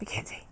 Mackenzie